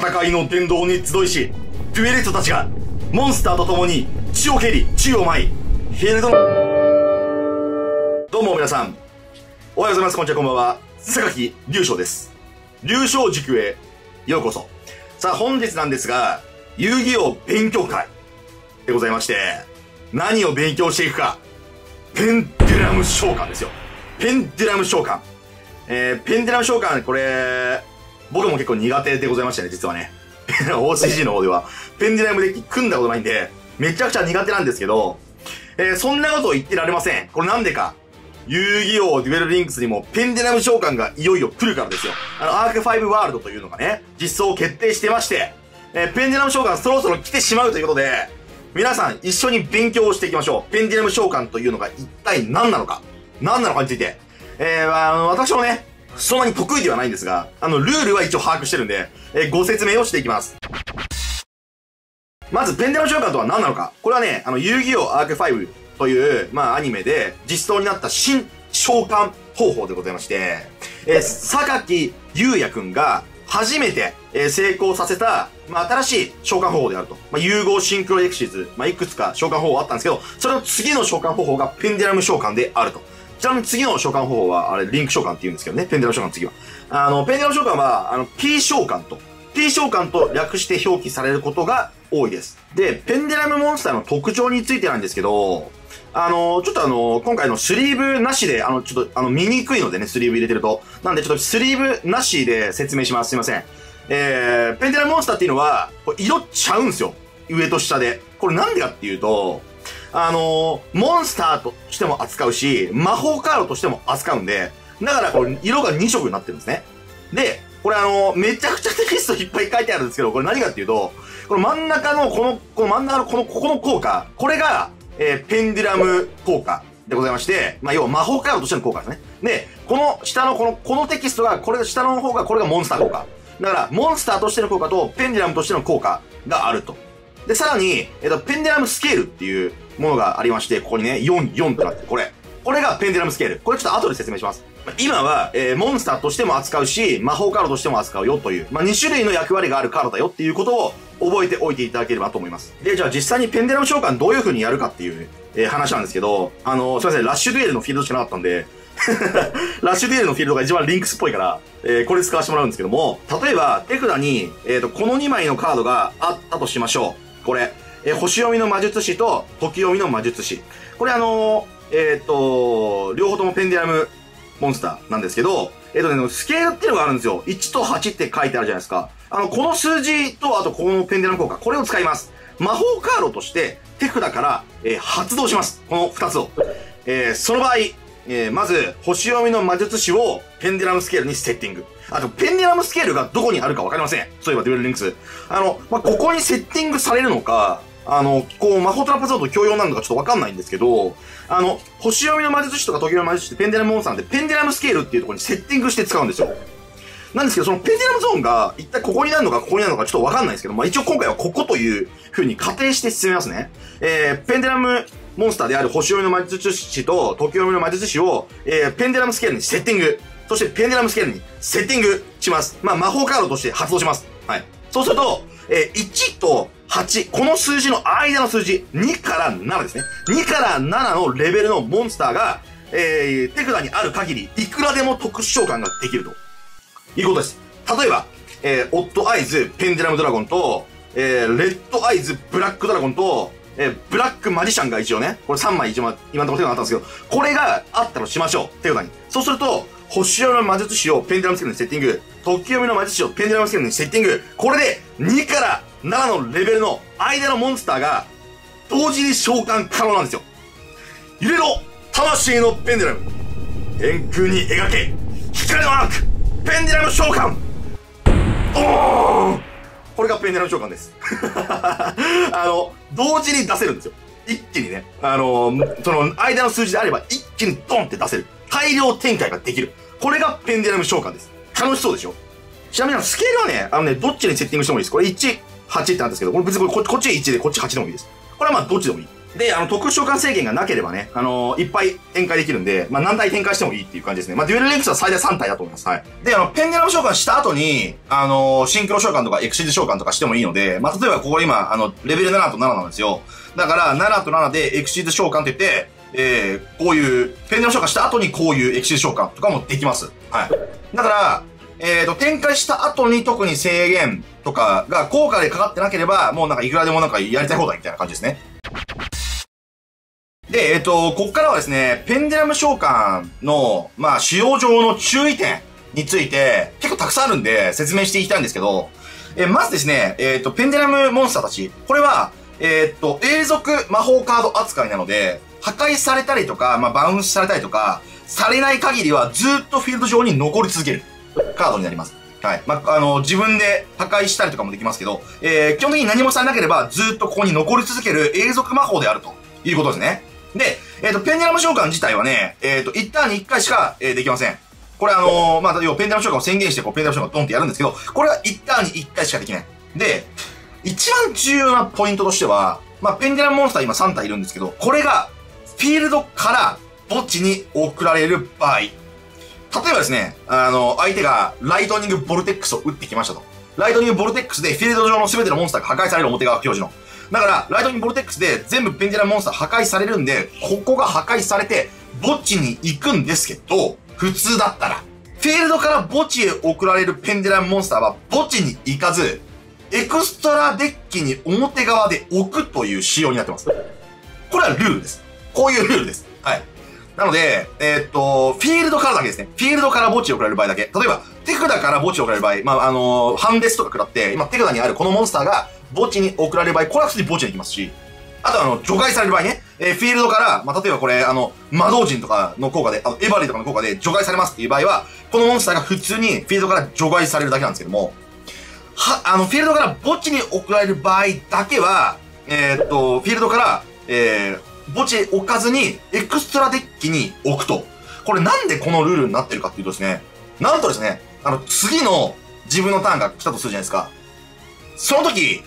戦いの殿堂に集いし、デュエリストたちが、モンスターと共に血を蹴り、宙を舞い、フィールドの、どうも皆さん、おはようございます、こんにちは、こんばんは、榊龍翔です。龍翔塾へようこそ。さあ、本日なんですが、遊戯王勉強会でございまして、何を勉強していくか、ペンデュラム召喚ですよ。ペンデュラム召喚。えー、ペンデュラム召喚、これ、僕も結構苦手でございましたね、実はね。OCG の方では。ペンデュラムデッキ組んだことないんで、めちゃくちゃ苦手なんですけど、えー、そんなことを言ってられません。これなんでか。遊戯王デュエルリンクスにもペンデュラム召喚がいよいよ来るからですよ。あの、アーク5ワールドというのがね、実装を決定してまして、えー、ペンデュラム召喚そろそろ来てしまうということで、皆さん一緒に勉強をしていきましょう。ペンデュラム召喚というのが一体何なのか、何なのかについて、えー、あ、私もね、そんなに得意ではないんですが、あの、ルールは一応把握してるんで、えーご説明をしていきます。まず、ペンデュラム召喚とは何なのか。これはね、あの、遊戯王アーク5という、まあ、アニメで実装になった新召喚方法でございまして、えー、榊優也くんが初めて、えー成功させた、まあ、新しい召喚方法であると。まあ、融合シンクロエクシズ、まあ、いくつか召喚方法あったんですけど、それの次の召喚方法がペンデュラム召喚であると。ちなみに次の召喚方法は、あれ、リンク召喚って言うんですけどね、ペンデラム召喚次は。あの、ペンデラム召喚は、あの、P 召喚と、P 召喚と略して表記されることが多いです。で、ペンデラムモンスターの特徴についてなんですけど、あの、ちょっとあの、今回のスリーブなしで、あの、ちょっと、あの、見にくいのでね、スリーブ入れてると。なんで、ちょっとスリーブなしで説明します。すいません。えー、ペンデラムモンスターっていうのは、これ色っちゃうんですよ。上と下で。これなんでかっていうと、あのーモンスターとしても扱うし、魔法カードとしても扱うんで、だからこれ色が2色になってるんですね。で、これあのーめちゃくちゃテキストいっぱい書いてあるんですけど、これ何かっていうと、この真ん中のこの、この真ん中のこの、ここの効果、これが、えーペンデュラム効果でございまして、まあ、要は魔法カードとしての効果ですね。で、この下のこの、このテキストが、これが下の方が、これがモンスター効果。だから、モンスターとしての効果と、ペンデュラムとしての効果があると。で、さらに、えっと、ペンデラムスケールっていうものがありまして、ここにね、4、4となってる、これ。これがペンデラムスケール。これちょっと後で説明します。今は、えーモンスターとしても扱うし、魔法カードとしても扱うよという、まあ、2種類の役割があるカードだよっていうことを覚えておいていただければと思います。で、じゃあ実際にペンデラム召喚どういう風にやるかっていう、えー話なんですけど、あのすいません、ラッシュデュエルのフィールドしかなかったんで、ラッシュデュエルのフィールドが一番リンクスっぽいから、えーこれ使わせてもらうんですけども、例えば、手札に、えっ、と、この2枚のカードがあったとしましょう。これ、えー星読みの魔術師と時読みの魔術師。これあのーえっ、と、両方ともペンデュラムモンスターなんですけど、えっ、とね、スケールっていうのがあるんですよ。1と8って書いてあるじゃないですか。あの、この数字と、あとこのペンデュラム効果、これを使います。魔法カードとして手札から、えー発動します。この2つを。えーその場合、えーまず、星読みの魔術師をペンデュラムスケールにセッティング。あと、ペンデラムスケールがどこにあるかわかりません。そういえばデュエルリンクス。あの、まあ、ここにセッティングされるのか、あの、こう、魔法トラップゾーンと共用なのかちょっとわかんないんですけど、あの、星読みの魔術師とか時読みの魔術師ってペンデラムモンスターで、ペンデラムスケールっていうところにセッティングして使うんですよ。なんですけど、そのペンデラムゾーンが一体ここになるのかここになるのかちょっとわかんないですけど、まあ一応今回はここという風に仮定して進めますね。えー、ペンデラムモンスターである星読みの魔術師と時読みの魔術師を、えー、ペンデラムスケールにセッティング。そしてペンデラムスケールにセッティングします。まあ魔法カードとして発動します。はい。そうすると、えー、1と8、この数字の間の数字、2から7ですね。2から7のレベルのモンスターが、えー、手札にある限り、いくらでも特殊召喚ができると。いうことです。例えば、えー、オットアイズ、ペンデラムドラゴンと、えー、レッドアイズ、ブラックドラゴンと、えー、ブラックマジシャンが一応ね、これ3枚一応今のところ手札あったんですけど、これがあったとしましょう、手札に。そうすると、星読みの魔術師をペンデラムスケールにセッティング、時読みの魔術師をペンデラムスケールにセッティング、これで2から7のレベルの間のモンスターが同時に召喚可能なんですよ。揺れろ魂のペンデラム天空に描け光のアークペンデラム召喚おーこれがペンデラム召喚です。あの、同時に出せるんですよ。一気にね。あの、その間の数字であれば一気にドンって出せる。大量展開ができる。これがペンデラム召喚です。楽しそうでしょ？ちなみにスケールはね、あのね、どっちにセッティングしてもいいです。これ1、8ってなんですけど、これ別にこれこっち1でこっち8でもいいです。これはまあどっちでもいい。で、あの、特殊召喚制限がなければね、あのいっぱい展開できるんで、まあ、何体展開してもいいっていう感じですね。まあ、デュエルリンクスは最大3体だと思います。はい。で、あの、ペンデラム召喚した後に、あのシンクロ召喚とかエクシーズ召喚とかしてもいいので、まあ、例えばここ今、あの、レベル7と7なんですよ。だから、7と7でエクシーズ召喚って言って、えー、こういう、ペンデラム召喚した後にこういうエクシーズ召喚とかもできます。はい。だから、えっ、ー、と、展開した後に特に制限とかが効果でかかってなければ、もうなんかいくらでもなんかやりたい放題みたいな感じですね。で、えっ、ー、と、こっからはですね、ペンデラム召喚の、まあ、使用上の注意点について、結構たくさんあるんで、説明していきたいんですけど、えー、まずですね、えっ、と、ペンデラムモンスターたち、これは、えっ、と、永続魔法カード扱いなので、破壊されたりとか、まあ、バウンスされたりとか、されない限りはずっとフィールド上に残り続ける。カードになります。はい。まあ、あの、自分で破壊したりとかもできますけど、えー、基本的に何もされなければ、ずっとここに残り続ける永続魔法であるということですね。で、えっ、ー、と、ペンデラム召喚自体はね、えっ、ー、と、一旦に一回しか、えー、できません。これあの、まあ、要はペンデラム召喚を宣言して、こう、ペンデラム召喚をドンってやるんですけど、これは一旦に一回しかできない。で、一番重要なポイントとしては、まあ、ペンデラムモンスター今3体いるんですけど、これが、フィールドから墓地に送られる場合、例えばですね、あの、相手がライトニングボルテックスを打ってきましたと。ライトニングボルテックスでフィールド上の全てのモンスターが破壊される表側表示の。だから、ライトニングボルテックスで全部ペンデラモンスター破壊されるんで、ここが破壊されて、墓地に行くんですけど、普通だったら、フィールドから墓地へ送られるペンデラモンスターは墓地に行かず、エクストラデッキに表側で置くという仕様になってます。これはルールです。こういうルールです。はい。なので、えー、っと、フィールドからだけですね。フィールドから墓地を送られる場合だけ。例えば、手札から墓地を送られる場合、まあ、あのー、ハンデスとか食らって、今手札にあるこのモンスターが墓地に送られる場合、これは普通に墓地に行きますし、あとあの、除外される場合ね、えー、フィールドから、まあ、例えばこれ、あの、魔導人とかの効果で、あの、エヴァリーとかの効果で除外されますっていう場合は、このモンスターが普通にフィールドから除外されるだけなんですけども、は、あの、フィールドから墓地に送られる場合だけは、えー、っと、フィールドから、えー、墓地置かずに、エクストラデッキに置くと。これなんでこのルールになってるかっていうとですね、なんとですね、あの、次の自分のターンが来たとするじゃないですか。その時、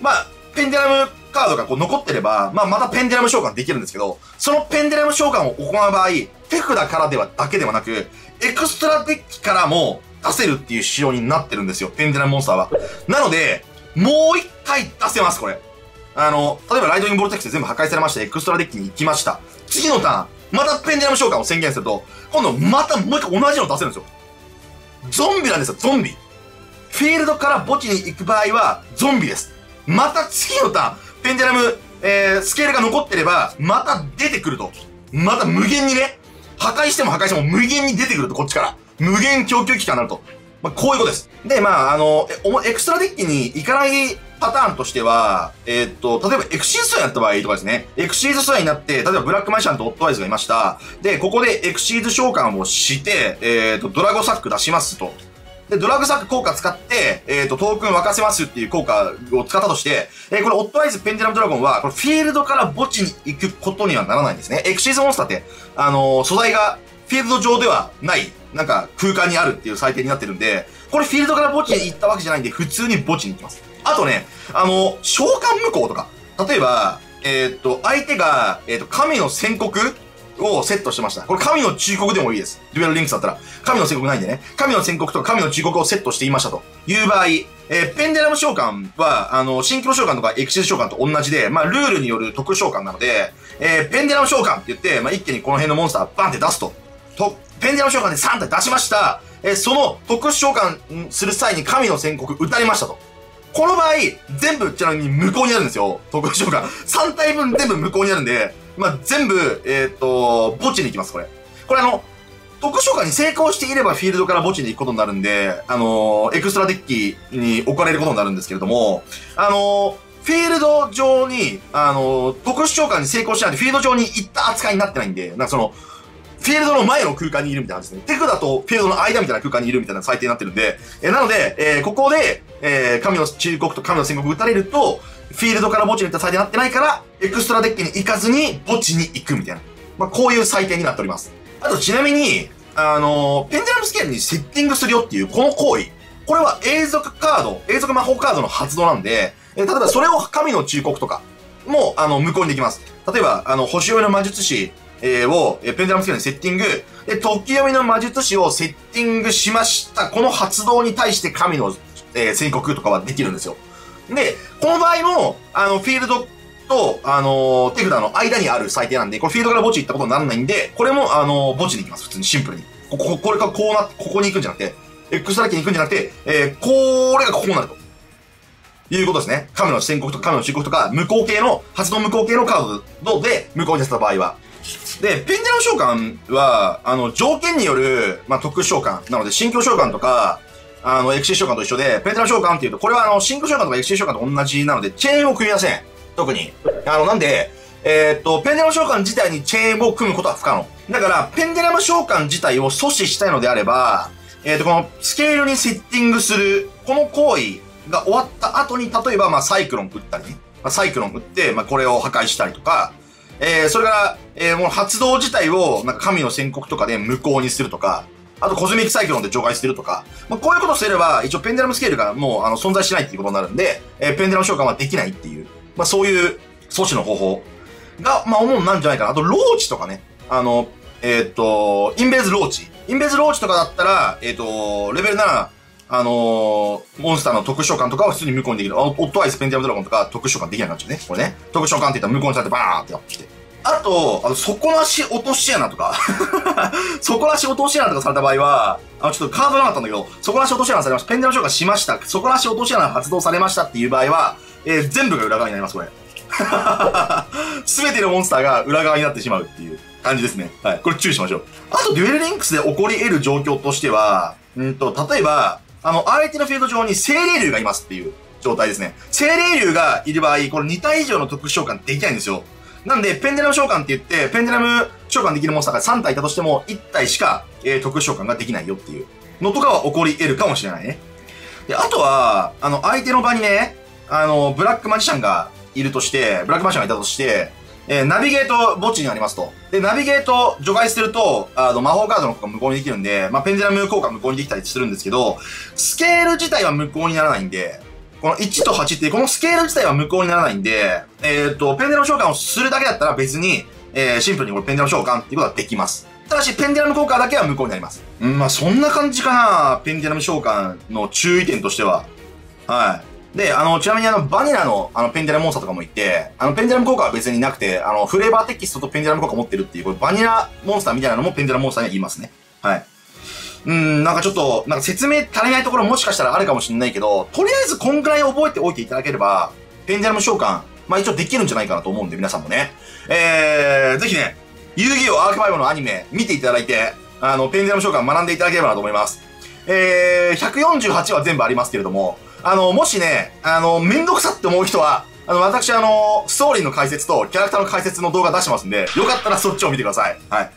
まあ、ペンデラムカードがこう残ってれば、まあ、またペンデラム召喚できるんですけど、そのペンデラム召喚を行う場合、手札からではだけではなく、エクストラデッキからも出せるっていう仕様になってるんですよ、ペンデラムモンスターは。なので、もう一回出せます、これ。あの、例えばライトニンボルテックスで全部破壊されましたエクストラデッキに行きました。次のターン、またペンデラム召喚を宣言すると、今度またもう一回同じの出せるんですよ。ゾンビなんですよ、ゾンビ。フィールドから墓地に行く場合は、ゾンビです。また次のターン、ペンデラム、えー、スケールが残ってれば、また出てくると。また無限にね、破壊しても破壊しても無限に出てくると、こっちから。無限供給期間になると。まあ、こういうことです。で、まあ、あの、エクストラデッキに行かないパターンとしては、えー、っと、例えばエクシーズ素材になった場合とかですね、エクシーズ素材になって、例えばブラックマジシャンとオッドアイズがいました。で、ここでエクシーズ召喚をして、えー、っと、ドラゴサック出しますと。で、ドラグサック効果使って、えっ、ー、と、トークン沸かせますっていう効果を使ったとして、えー、これ、オッドアイズペンデラムドラゴンは、これ、フィールドから墓地に行くことにはならないんですね。エクシーズモンスターって、あのー、素材が、フィールド上ではない、なんか、空間にあるっていう採点になってるんで、これフィールドから墓地に行ったわけじゃないんで、普通に墓地に行きます。あとね、あの、召喚無効とか、例えば、えー、っと、相手が、えー、っと、神の宣告をセットしてました。これ神の忠告でもいいです。デュエルリンクスだったら。神の宣告ないんでね。神の宣告とか神の忠告をセットしていましたという場合、えー、ペンデラム召喚は、あの、シンクロ召喚とかエクシズ召喚と同じで、まあ、ルールによる特殊召喚なので、えー、ペンデラム召喚って言って、まあ、一気にこの辺のモンスターバンって出すと。と、ペンデラム召喚で3体出しました。えー、その特殊召喚する際に神の宣告打たれましたと。この場合、全部ちなみに無効になるんですよ。特殊召喚。3体分全部無効になるんで、まあ、全部、えっ、ー、と、墓地に行きます、これ。これあの、特殊召喚に成功していればフィールドから墓地に行くことになるんで、あのー、エクストラデッキに置かれることになるんですけれども、あのー、フィールド上に、あの特殊召喚に成功しないで、フィールド上に行った扱いになってないんで、なんかその、フィールドの前の空間にいるみたいな感じですね。手札とフィールドの間みたいな空間にいるみたいな最低になってるんで、え、なので、え、ここで、えー、神の忠告と神の宣告打たれると、フィールドから墓地に行った最低になってないから、エクストラデッキに行かずに墓地に行くみたいな。まあ、こういう最低になっております。あと、ちなみに、あのー、ペンデラムスケールにセッティングするよっていうこの行為。これは永続カード、永続魔法カードの発動なんで、えー、例えばそれを神の忠告とかも、あの、無効にできます。例えば、あの、星読みの魔術師、えー、を、えー、ペンデラムスケールにセッティング、で、時読みの魔術師をセッティングしました。この発動に対して神の、えー、宣告とかはできるんですよ。で、この場合も、あの、フィールドと、あのー、手札の間にある最低なんで、これフィールドから墓地行ったことにならないんで、これも、あのー、墓地に行きます。普通にシンプルに。ここ、これがこうな、ここに行くんじゃなくて、X だけに行くんじゃなくて、えー、これがここになると。いうことですね。神の宣告とか神の忠告とか、無効系の、発動無効系のカードで無効にさせた場合は。で、ペンデラム召喚は、あの、条件による、まあ、特殊召喚。なので、新居召喚とか、あの、エクシー召喚と一緒で、ペンデラム召喚っていうと、これはあの、新居召喚とかエクシー召喚と同じなので、チェーンを組みません。特に。あの、なんで、えー、っと、ペンデラム召喚自体にチェーンを組むことは不可能。だから、ペンデラム召喚自体を阻止したいのであれば、えー、っと、このスケールにセッティングする、この行為が終わった後に、例えば、まあ、サイクロン打ったりね。まあ、サイクロン打って、まあ、これを破壊したりとか、えー、それから、えー、もう発動自体を、なんか神の宣告とかで無効にするとか、あとコズミックサイクロンで除外するとか、まあ、こういうことすれば、一応ペンデラムスケールがもう、あの、存在しないっていうことになるんで、えー、ペンデラム召喚はできないっていう、まあ、そういう阻止の方法が、まあ、主になんじゃないかな。あと、ローチとかね。あの、えー、っと、インヴェルズローチ。インヴェルズローチとかだったら、えー、っと、レベル7、あのー、モンスターの特殊召喚とかは普通に無効にできる。オッドアイズペンデュラムドラゴンとか特殊召喚できなくなっちゃうね。これね。特殊召喚って言ったら無効にされてバーってやってきて。あと、あの、底なし落とし穴とか 底なし落とし穴とかされた場合は、あの、ちょっとカードなかったんだけど、底なし落とし穴されました。ペンデラ召喚しました。底なし落とし穴発動されましたっていう場合は、えー、全部が裏側になります、これ。すべてのモンスターが裏側になってしまうっていう感じですね。はい。これ注意しましょう。あと、デュエルリンクスで起こり得る状況としては、うんと、例えば、あの、相手のフィールド上に精霊竜がいますっていう状態ですね。精霊竜がいる場合、これ2体以上の特殊召喚できないんですよ。なんで、ペンデラム召喚って言って、ペンデラム召喚できるモンスターが3体いたとしても、1体しか、えー、特殊召喚ができないよっていうのとかは起こり得るかもしれないね。で、あとは、あの、相手の場にね、あの、ブラックマジシャンがいるとして、ブラックマジシャンがいたとして、えー、ナビゲート墓地にありますと。で、ナビゲート除外すると、あの、魔法カードの効果無効にできるんで、まあ、ペンデラム効果無効にできたりするんですけど、スケール自体は無効にならないんで、この1と8ってこのスケール自体は無効にならないんで、えー、っと、ペンデラム召喚をするだけだったら別に、えー、シンプルにこれペンデラム召喚っていうことはできます。ただし、ペンデラム効果だけは無効になります。うん、まあそんな感じかな、ペンデラム召喚の注意点としては。はい。で、あの、ちなみにあの、バニラの、あの、ペンデラムモンスターとかもいて、あの、ペンデラム効果は別になくて、あの、フレーバーテキストとペンデラム効果持ってるっていう、これバニラモンスターみたいなのもペンデラムモンスターには言いますね。はい。うん、なんかちょっと、なんか説明足りないところもしかしたらあるかもしれないけど、とりあえずこんくらい覚えておいていただければ、ペンデラム召喚、まあ一応できるんじゃないかなと思うんで、皆さんもね。えー、ぜひね、遊戯王アークファイブのアニメ見ていただいて、あの、ペンデラム召喚学んでいただければなと思います。えー、148は全部ありますけれども、あの、もしね、あの、めんどくさって思う人は、あの、私あの、ストーリーの解説とキャラクターの解説の動画出してますんで、よかったらそっちを見てください。はい。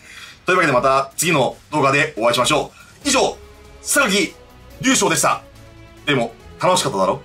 というわけでまた次の動画でお会いしましょう。以上、榊、優勝でした。でも、楽しかっただろ？